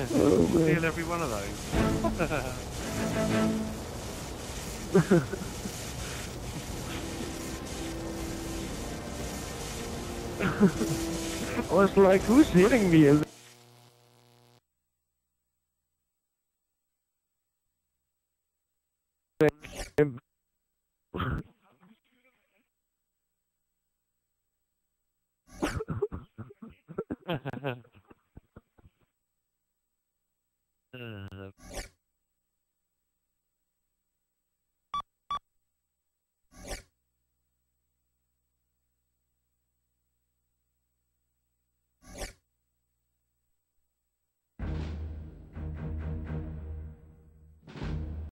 Oh. Steal every one of those. I was like, who's hitting me? uh,